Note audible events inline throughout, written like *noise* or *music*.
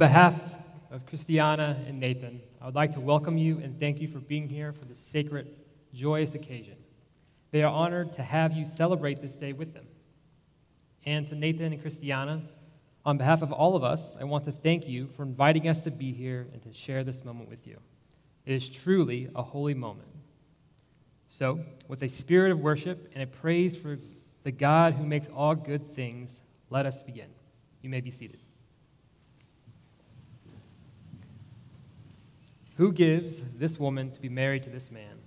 On behalf of Christianna and Nathan, I would like to welcome you and thank you for being here for this sacred, joyous occasion. They are honored to have you celebrate this day with them. And to Nathan and Christianna, on behalf of all of us, I want to thank you for inviting us to be here and to share this moment with you. It is truly a holy moment. So, with a spirit of worship and a praise for the God who makes all good things, let us begin. You may be seated. Who gives this woman to be married to this man?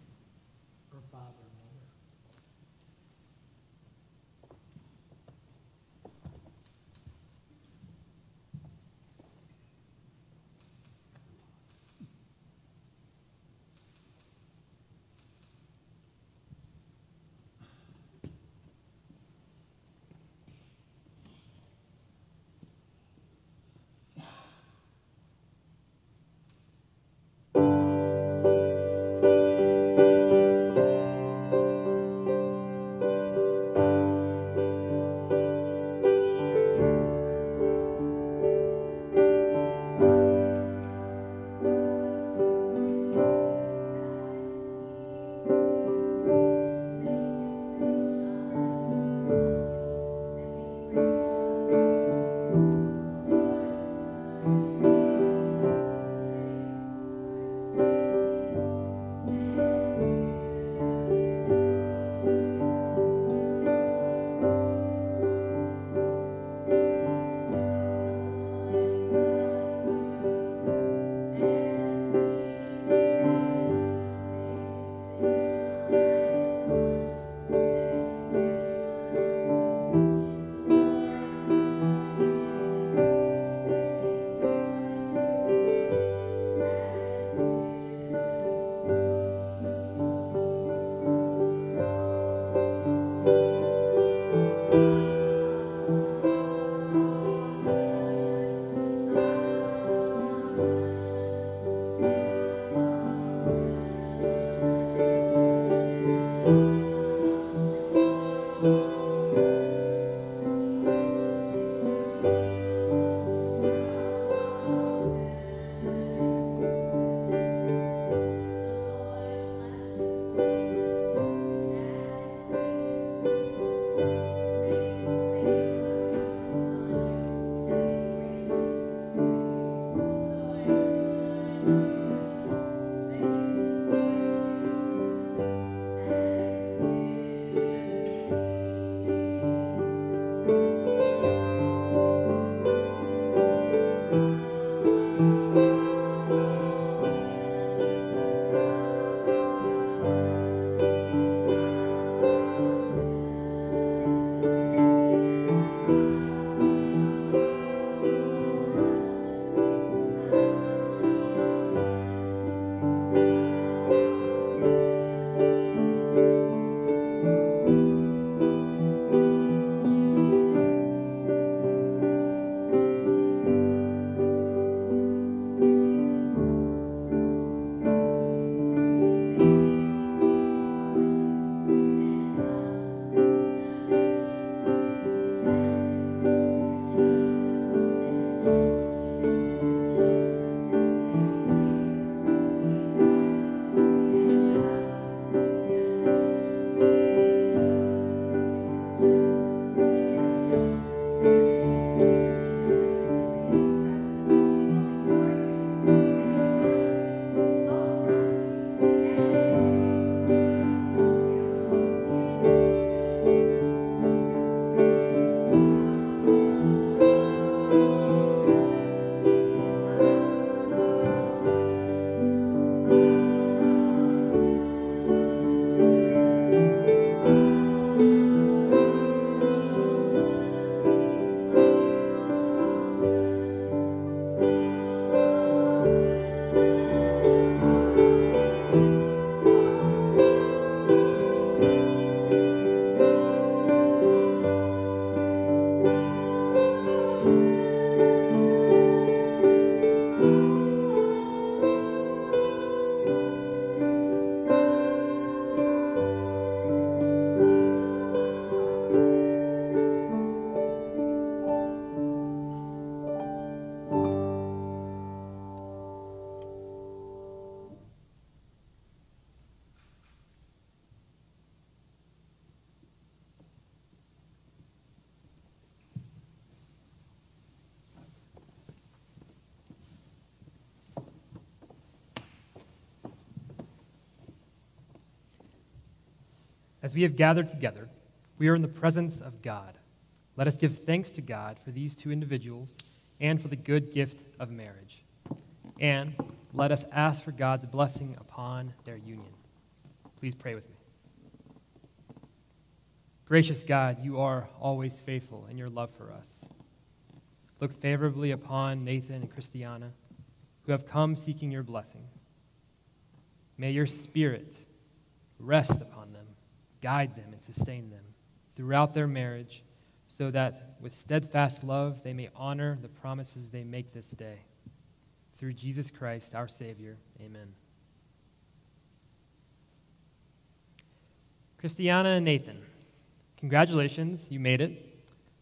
As we have gathered together, we are in the presence of God. Let us give thanks to God for these two individuals and for the good gift of marriage. And let us ask for God's blessing upon their union. Please pray with me. Gracious God, you are always faithful in your love for us. Look favorably upon Nathan and Christianna, who have come seeking your blessing. May your spirit rest upon them guide them and sustain them throughout their marriage, so that with steadfast love they may honor the promises they make this day. Through Jesus Christ, our Savior. Amen. Christianna and Nathan, congratulations, you made it.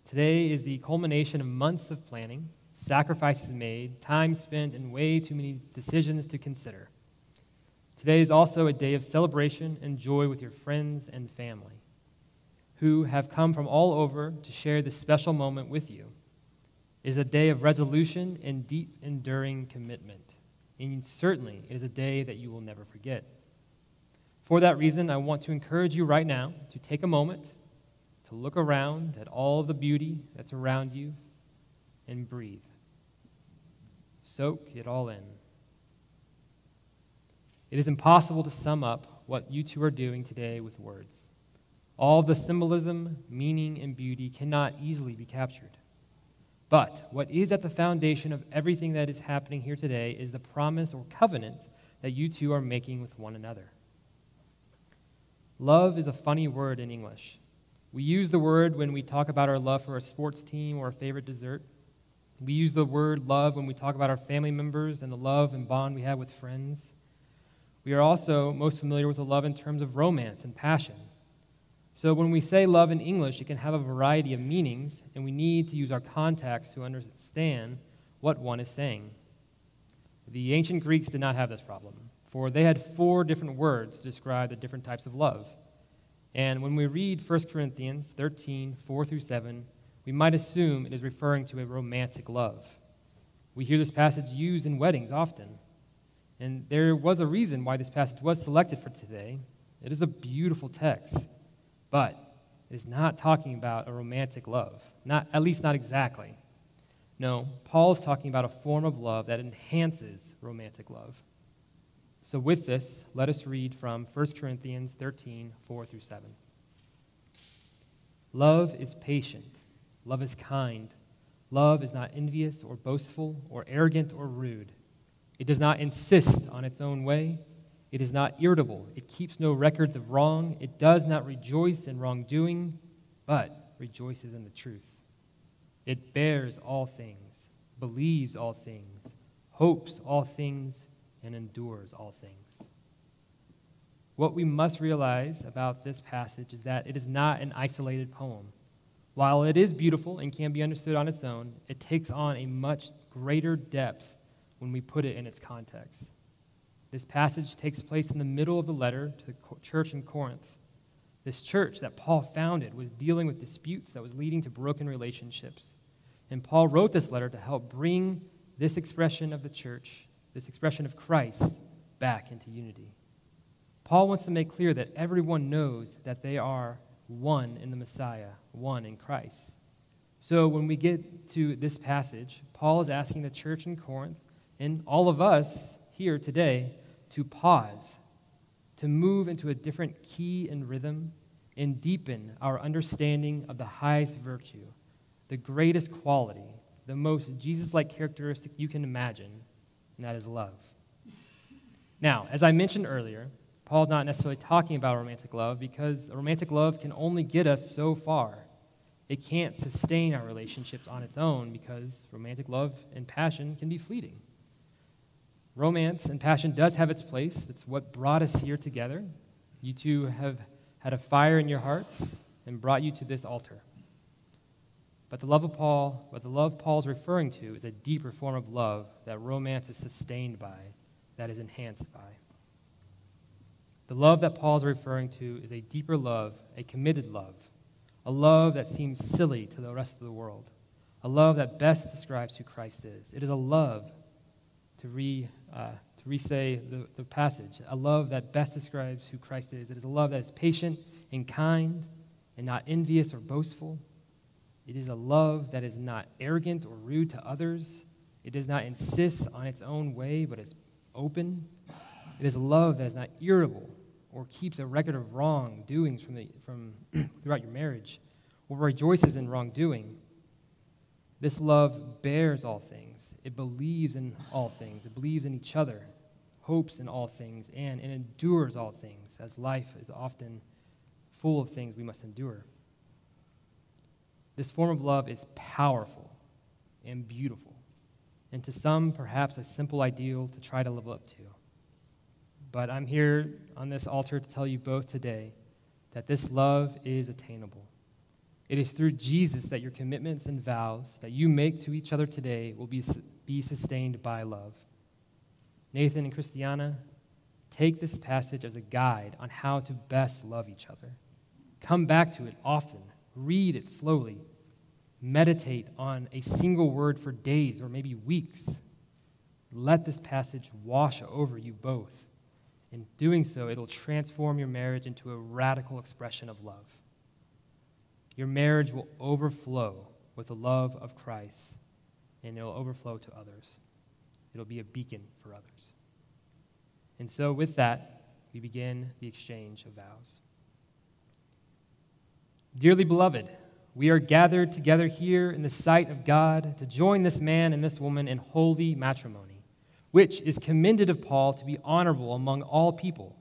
Today is the culmination of months of planning, sacrifices made, time spent, and way too many decisions to consider. Today is also a day of celebration and joy with your friends and family who have come from all over to share this special moment with you. It is a day of resolution and deep, enduring commitment. And certainly, it is a day that you will never forget. For that reason, I want to encourage you right now to take a moment to look around at all the beauty that's around you and breathe. Soak it all in. It is impossible to sum up what you two are doing today with words. All the symbolism, meaning, and beauty cannot easily be captured. But what is at the foundation of everything that is happening here today is the promise or covenant that you two are making with one another. Love is a funny word in English. We use the word when we talk about our love for a sports team or a favorite dessert. We use the word love when we talk about our family members and the love and bond we have with friends. We are also most familiar with the love in terms of romance and passion. So when we say love in English, it can have a variety of meanings, and we need to use our context to understand what one is saying. The ancient Greeks did not have this problem, for they had four different words to describe the different types of love. And when we read 1 Corinthians 13, 4 through 7, we might assume it is referring to a romantic love. We hear this passage used in weddings often. And there was a reason why this passage was selected for today. It is a beautiful text, but it is not talking about a romantic love, not, at least not exactly. No, Paul is talking about a form of love that enhances romantic love. So, with this, let us read from 1 Corinthians 13 4 through 7. Love is patient, love is kind, love is not envious or boastful or arrogant or rude. It does not insist on its own way. It is not irritable. It keeps no records of wrong. It does not rejoice in wrongdoing, but rejoices in the truth. It bears all things, believes all things, hopes all things, and endures all things. What we must realize about this passage is that it is not an isolated poem. While it is beautiful and can be understood on its own, it takes on a much greater depth when we put it in its context. This passage takes place in the middle of the letter to the church in Corinth. This church that Paul founded was dealing with disputes that was leading to broken relationships. And Paul wrote this letter to help bring this expression of the church, this expression of Christ, back into unity. Paul wants to make clear that everyone knows that they are one in the Messiah, one in Christ. So when we get to this passage, Paul is asking the church in Corinth and all of us here today to pause, to move into a different key and rhythm, and deepen our understanding of the highest virtue, the greatest quality, the most Jesus like characteristic you can imagine, and that is love. Now, as I mentioned earlier, Paul's not necessarily talking about romantic love because romantic love can only get us so far. It can't sustain our relationships on its own because romantic love and passion can be fleeting. Romance and passion does have its place. That's what brought us here together. You two have had a fire in your hearts and brought you to this altar. But the love of Paul, what the love Paul's referring to, is a deeper form of love that romance is sustained by, that is enhanced by. The love that Paul is referring to is a deeper love, a committed love, a love that seems silly to the rest of the world, a love that best describes who Christ is. It is a love to re uh, to re-say the, the passage. A love that best describes who Christ is. It is a love that is patient and kind and not envious or boastful. It is a love that is not arrogant or rude to others. It does not insist on its own way, but is open. It is a love that is not irritable or keeps a record of wrong doings from, the, from *clears throat* throughout your marriage or rejoices in wrongdoing. This love bears all things. It believes in all things. It believes in each other, hopes in all things, and it endures all things, as life is often full of things we must endure. This form of love is powerful and beautiful, and to some, perhaps a simple ideal to try to live up to. But I'm here on this altar to tell you both today that this love is attainable. It is through Jesus that your commitments and vows that you make to each other today will be, be sustained by love. Nathan and Christianna, take this passage as a guide on how to best love each other. Come back to it often, read it slowly, meditate on a single word for days or maybe weeks. Let this passage wash over you both. In doing so, it'll transform your marriage into a radical expression of love. Your marriage will overflow with the love of Christ, and it'll overflow to others. It'll be a beacon for others. And so, with that, we begin the exchange of vows. Dearly beloved, we are gathered together here in the sight of God to join this man and this woman in holy matrimony, which is commended of Paul to be honorable among all people,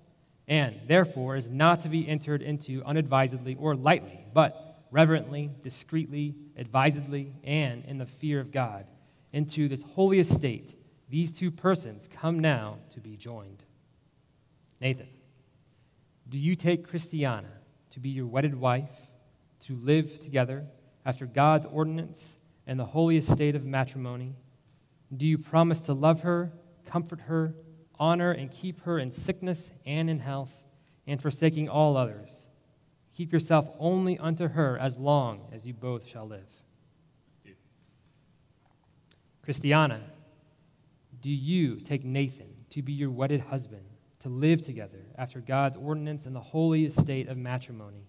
and therefore is not to be entered into unadvisedly or lightly, but reverently, discreetly, advisedly, and in the fear of God. Into this holy estate, these two persons come now to be joined. Nathan, do you take Christianna to be your wedded wife? to live together after God's ordinance and the holy estate of matrimony? Do you promise to love her, comfort her, honor and keep her in sickness and in health, and forsaking all others? Keep yourself only unto her as long as you both shall live. Christianna, do you take Nathan to be your wedded husband, to live together after God's ordinance and the holy estate of matrimony?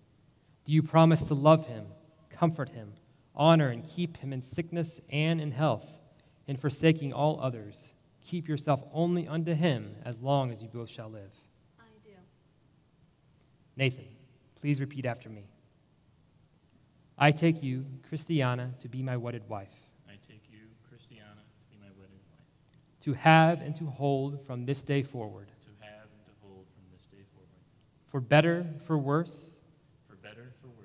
Do you promise to love him, comfort him, honor and keep him in sickness and in health, and forsaking all others? Keep yourself only unto him as long as you both shall live. I do. Nathan, please repeat after me. I take you, Christianna, to be my wedded wife. I take you, Christianna, to be my wedded wife. To have and to hold from this day forward. To have and to hold from this day forward. For better, for worse, for better, for worse.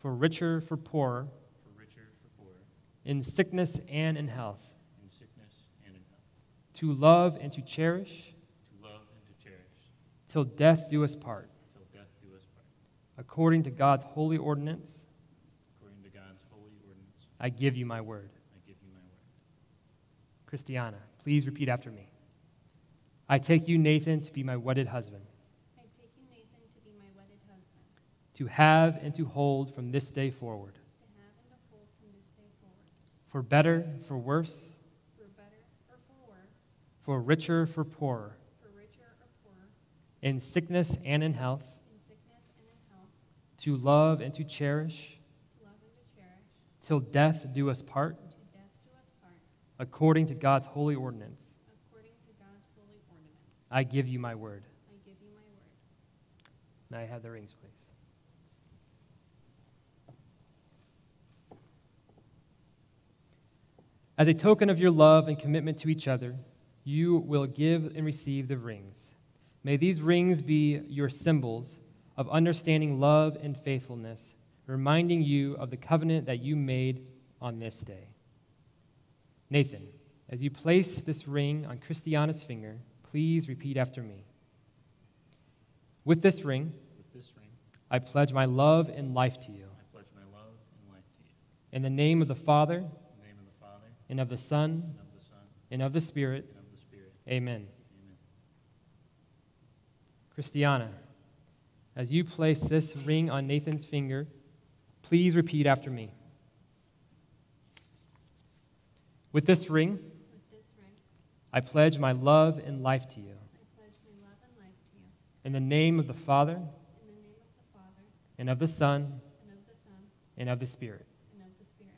For richer, for poorer, for richer, for poorer, in sickness and in health, in sickness and in health, to love and to cherish, to love and to cherish, till death do us part, till death do us part, according to God's holy ordinance. According to God's holy ordinance, I give you my word. I give you my word. Christianna, please repeat after me. I take you, Nathan, to be my wedded husband. to have and to hold from this day forward. For better, for worse. For better or for worse. For richer, for poorer. For richer or poorer. In sickness and in health. In sickness and in health. To love and to cherish. Till death do us part. Do us part. According to God's holy ordinance. According to God's holy ordinance. I give you my word. I give you my word. Now I have the rings, please. As a token of your love and commitment to each other, you will give and receive the rings. May these rings be your symbols of understanding love and faithfulness, reminding you of the covenant that you made on this day. Nathan, as you place this ring on Christianna's finger, please repeat after me. With this ring, With this ring I pledge my love and life to you. In the name of the Father, and of the Son, and of the, Son, and of the Spirit. And of the Spirit. Amen. Amen. Christianna, as you place this ring on Nathan's finger, please repeat after me. With this ring, With this ring I pledge my love and life to you. I pledge my love and life to you. In the name of the Father, In the name of the Father, and of the Son, and of the Son, and of the Spirit. and of the Spirit.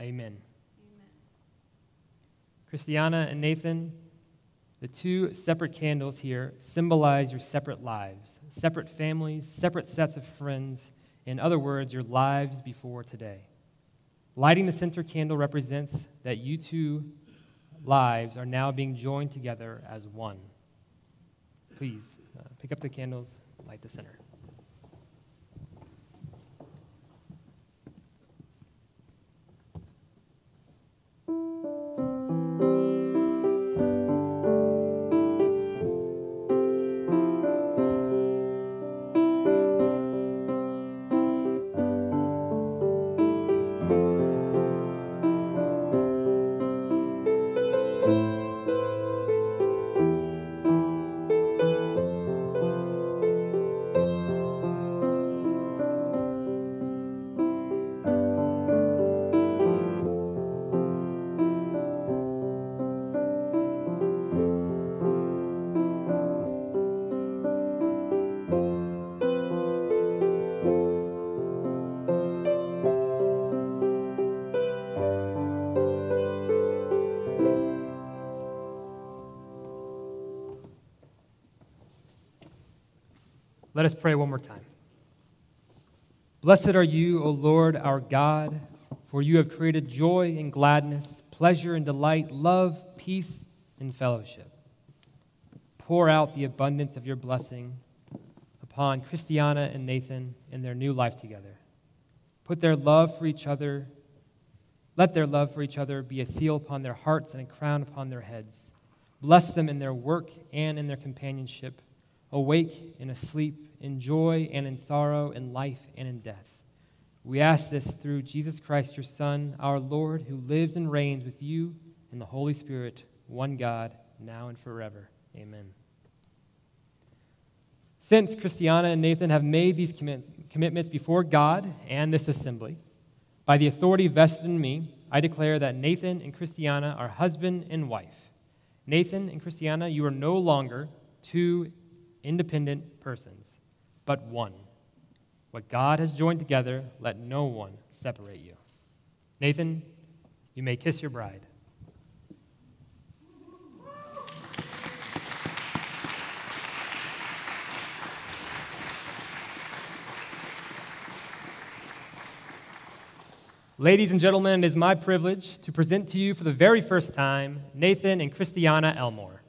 Amen. Amen. Christianna and Nathan, the two separate candles here symbolize your separate lives, separate families, separate sets of friends. In other words, your lives before today. Lighting the center candle represents that you two lives are now being joined together as one. Please uh, pick up the candles, light the center. Let us pray one more time. Blessed are you, O Lord our God, for you have created joy and gladness, pleasure and delight, love, peace, and fellowship. Pour out the abundance of your blessing upon Christianna and Nathan in their new life together. Put their love for each other, let their love for each other be a seal upon their hearts and a crown upon their heads. Bless them in their work and in their companionship awake and asleep, in joy and in sorrow, in life and in death. We ask this through Jesus Christ, your Son, our Lord, who lives and reigns with you in the Holy Spirit, one God, now and forever. Amen. Since Christianna and Nathan have made these commitments before God and this assembly, by the authority vested in me, I declare that Nathan and Christianna are husband and wife. Nathan and Christianna, you are no longer two independent persons, but one. What God has joined together, let no one separate you. Nathan, you may kiss your bride. Ladies and gentlemen, it is my privilege to present to you for the very first time Nathan and Christianna Elmore.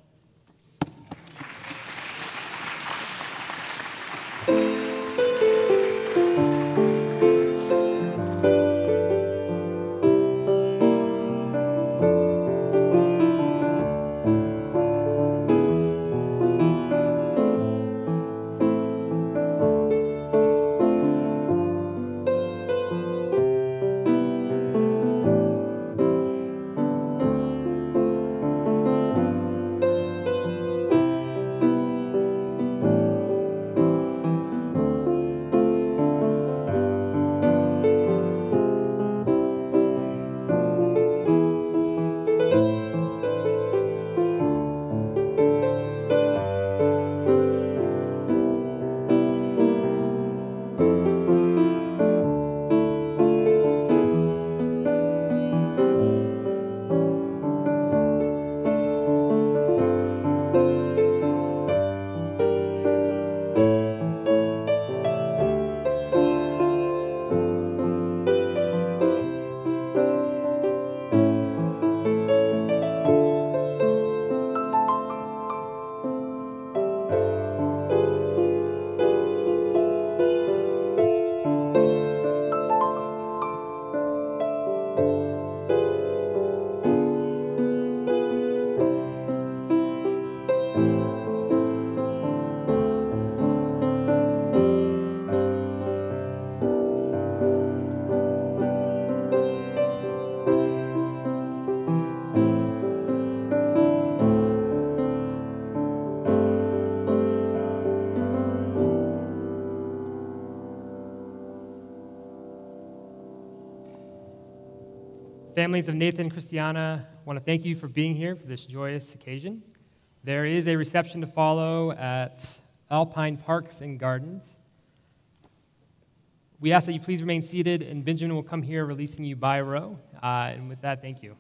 Families of Nathan and Christianna, I want to thank you for being here for this joyous occasion. There is a reception to follow at Alpine Parks and Gardens. We ask that you please remain seated, and Benjamin will come here releasing you by row. Uh, and with that, thank you.